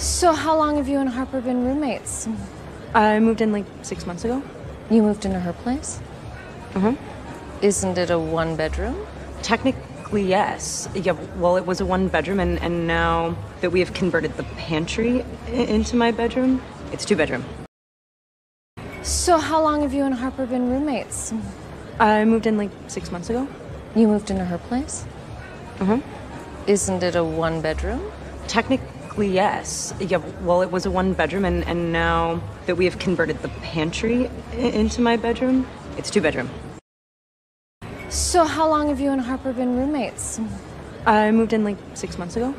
So, how long have you and Harper been roommates? I moved in like six months ago. You moved into her place? Uh-huh. Isn't it a one bedroom? Technically, yes. Yeah, well, it was a one bedroom, and, and now that we have converted the pantry into my bedroom, it's two bedroom. So, how long have you and Harper been roommates? I moved in like six months ago. You moved into her place? Uh-huh. Isn't it a one bedroom? Technically, yes. Yeah, well, it was a one bedroom, and, and now that we have converted the pantry i- into my bedroom, it's two bedroom. So, how long have you and Harper been roommates? I moved in like six months ago.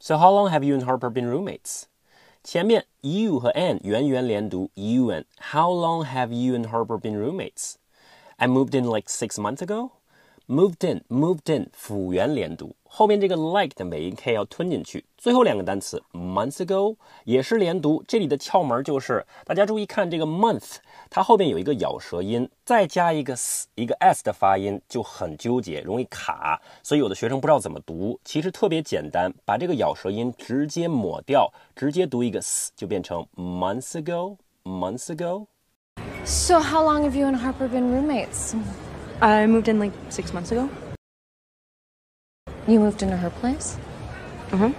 So how long have you and Harper been roommates? 前面 you 和 an 元元连读 you and How long have you and Harper been roommates? I moved in like six months ago. Moved in, moved in 辅元连读，后面这个 like 的尾音 k 要吞进去。最后两个单词 months ago 也是连读，这里的窍门就是大家注意看这个 month，它后面有一个咬舌音，再加一个 s 一个 s 的发音就很纠结，容易卡，所以有的学生不知道怎么读。其实特别简单，把这个咬舌音直接抹掉，直接读一个 s 就变成 months ago，months ago。So, how long have you and Harper been roommates? I moved in like six months ago. You moved into her place? Uh-huh.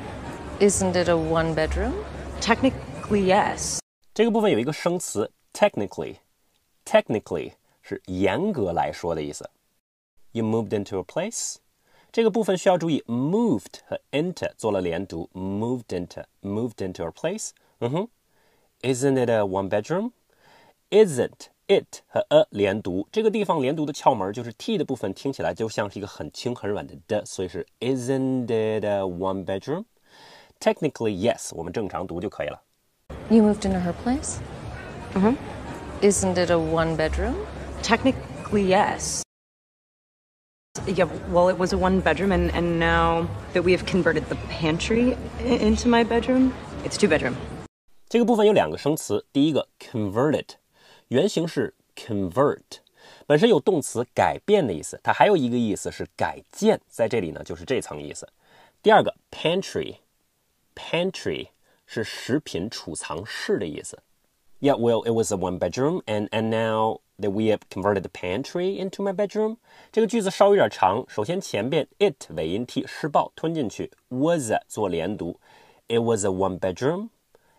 Isn't it a one bedroom? Technically, yes. 这个部分有一个生词 technically，technically 是严格来说的意思。You moved into a place，这个部分需要注意 moved 和 into 做了连读，moved into，moved into a place。嗯哼，Isn't it a one bedroom？Isn't it 和 a 连读，这个地方连读的窍门就是 t 的部分听起来就像是一个很轻很软的的，所以是 Isn't it a one bedroom？Technically yes，我们正常读就可以了。 You moved into her place? Uh-huh. Isn't it a one bedroom? Technically, yes. Yeah, well, it was a one bedroom, and, and now that we have converted the pantry i- into my bedroom, it's two bedroom. 这个部分有两个生词，第一个 converted， 原型是 convert，本身有动词改变的意思，它还有一个意思是改建，在这里呢就是这层意思。第二个 pantry，pantry 是食品储藏室的意思。Yeah, well, it was a one bedroom, and and now that we have converted the pantry into my bedroom，这个句子稍有点长。首先前边 it 尾音 t 施暴吞进去，was 做连读，it was a one bedroom。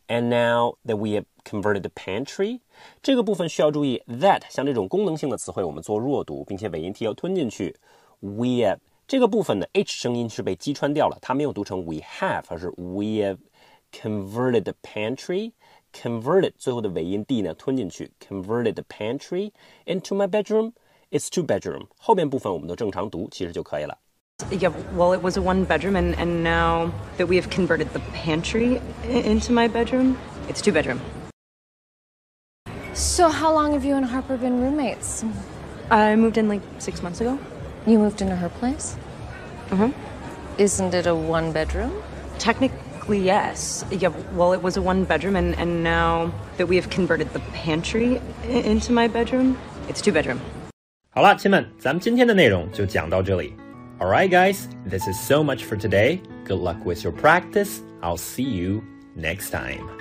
And now that we have converted the pantry，这个部分需要注意 that 像这种功能性的词汇，我们做弱读，并且尾音 t 要吞进去。We have 这个部分的 h 声音是被击穿掉了，它没有读成 we have，而是 we have converted the pantry。converted 最后的尾音 d 呢吞进去，converted the pantry into my bedroom。It's two bedroom，后边部分我们都正常读，其实就可以了。Yeah, well, it was a one bedroom, and, and now that we have converted the pantry i- into my bedroom, it's two bedroom. So, how long have you and Harper been roommates? I moved in like six months ago. You moved into her place? Uh-huh. Isn't it a one bedroom? Technically, yes. Yeah, well, it was a one bedroom, and, and now that we have converted the pantry i- into my bedroom, it's two bedroom. 好了，亲们，咱们今天的内容就讲到这里。 All right, guys, this is so much for today. Good luck with your practice. I'll see you next time.